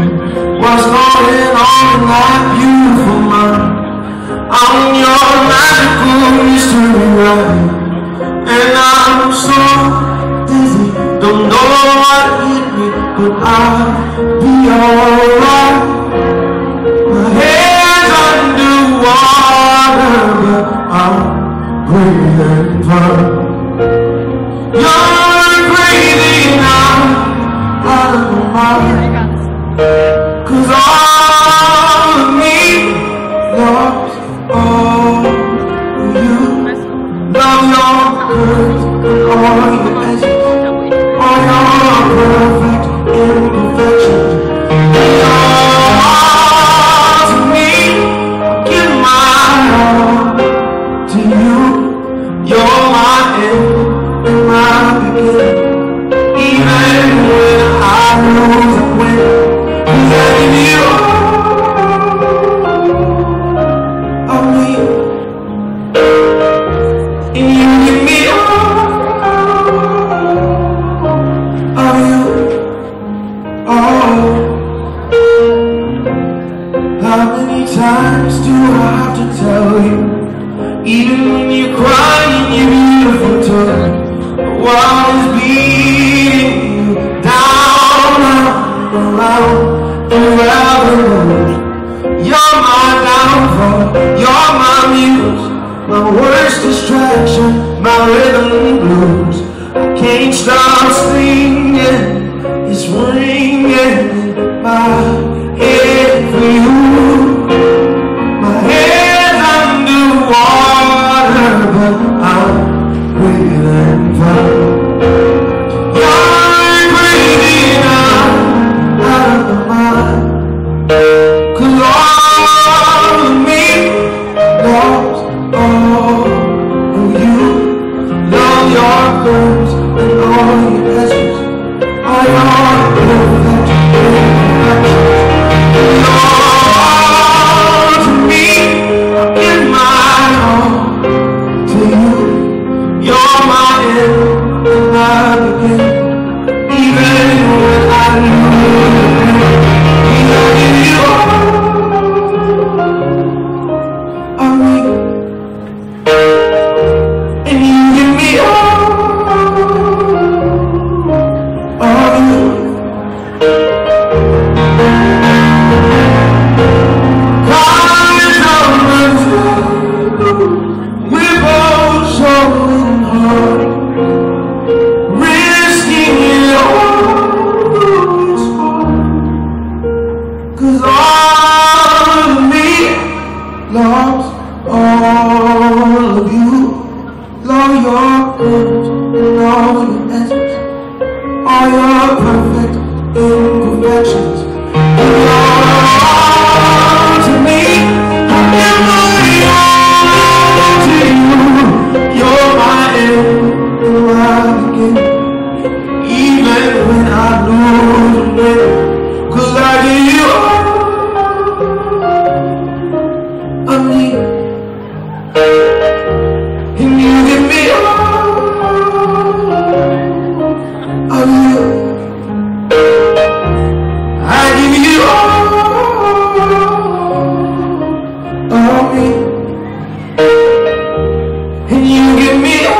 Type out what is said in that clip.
What's going on in that beautiful mind? I'm your magical mystery ride And I'm so dizzy. Don't know what hit me But I'll be alright. My head's underwater But I'm breathing fine You're breathing out Out of my Cause all me loves all you. Love your all your all your perfect imperfections. How many times do I have to tell you? Even when you're crying, you're beautiful too. World is beating you down and around forever. You're my downfall, you're my muse, my worst distraction, my rhythm blues. I can't stop singing, it's ringing in my all of you. Love your curves and all your edges, all your perfect imperfections. You give me